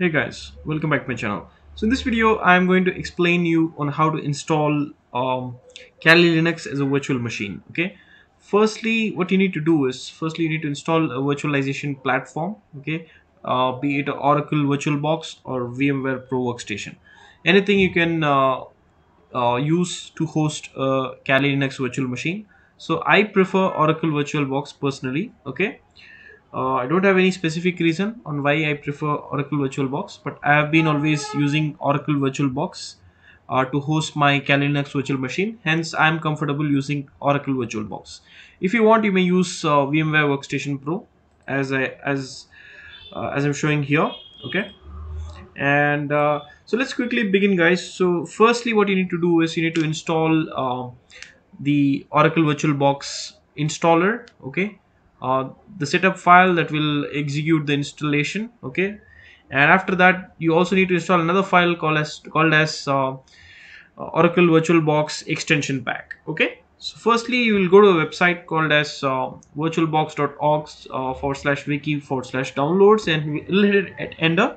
Hey guys, welcome back to my channel. So in this video, I'm going to explain you on how to install um, Kali Linux as a virtual machine. Okay. Firstly, what you need to do is, firstly you need to install a virtualization platform. Okay, uh, be it Oracle VirtualBox or VMware Pro Workstation. Anything you can uh, uh, use to host a Kali Linux virtual machine. So I prefer Oracle VirtualBox personally. Okay uh, I don't have any specific reason on why I prefer Oracle VirtualBox, but I have been always using Oracle VirtualBox uh, to host my Kali Linux virtual machine. Hence, I am comfortable using Oracle VirtualBox. If you want, you may use uh, VMware Workstation Pro as I as uh, as I'm showing here. Okay, and uh, so let's quickly begin, guys. So, firstly, what you need to do is you need to install uh, the Oracle VirtualBox installer. Okay uh, the setup file that will execute the installation okay? And after that you also need to install another file called as called as uh, Oracle VirtualBox extension pack okay? So firstly you will go to a website called as uh, virtualbox.org uh, forward slash wiki forward slash downloads and we'll hit it at enter.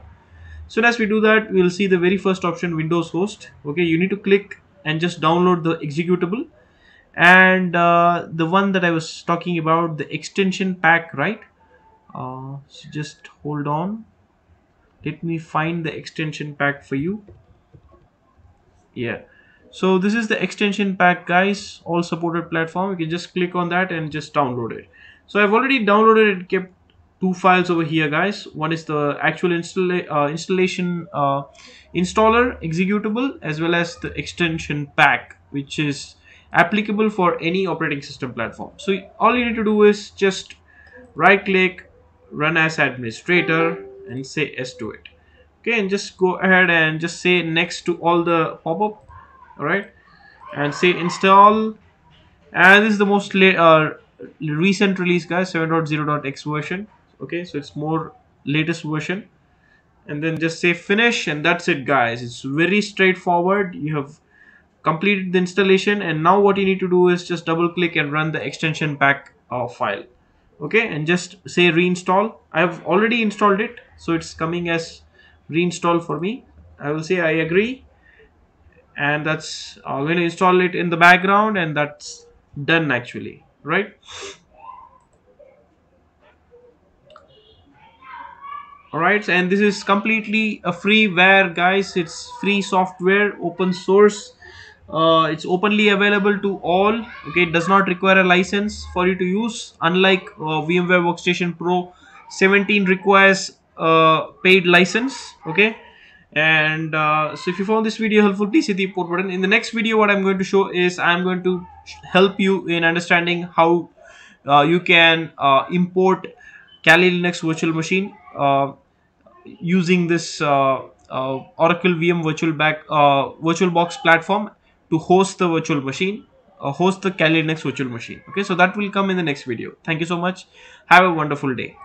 Soon as we do that we'll see the very first option Windows host okay? You need to click and just download the executable and uh, the one that I was talking about the extension pack right? Uh, so just hold on. Let me find the extension pack for you. Yeah. So this is the extension pack guys. All supported platform. You can just click on that and just download it. So I've already downloaded it kept two files over here guys. One is the actual installa uh, installation uh, installer executable as well as the extension pack which is applicable for any operating system platform. So all you need to do is just right click, run as administrator and say yes to it. Okay, and just go ahead and just say next to all the pop-up, all right, and say install. And this is the most uh, recent release, guys, 7.0.x version. Okay, so it's more latest version. And then just say finish, and that's it, guys. It's very straightforward. You have completed the installation and now what you need to do is just double click and run the extension pack uh, file. Okay and just say reinstall. I have already installed it so it's coming as reinstall for me. I will say I agree and that's I'm going to install it in the background and that's done actually right? Alright and this is completely a freeware guys. It's free software open source uh, it's openly available to all okay? It does not require a license for you to use. Unlike uh, vmware workstation pro 17 requires a paid license okay? And uh, so if you found this video helpful please hit the import button. In the next video what i'm going to show is i'm going to help you in understanding how uh, you can uh, import kali linux virtual machine using this oracle vm virtual back virtualbox platform to host the virtual machine or host the Kali Linux virtual machine. Okay so that will come in the next video. Thank you so much. Have a wonderful day